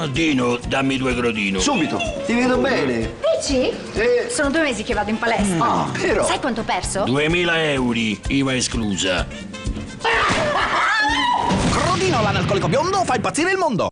Ah, Dino, dammi due grodino. Subito, ti vedo bene. Dici? Eh. Sono due mesi che vado in palestra. Ah, però. Sai quanto ho perso? 2000 euro, IVA esclusa. Crodino l'analcolico biondo fa impazzire il mondo!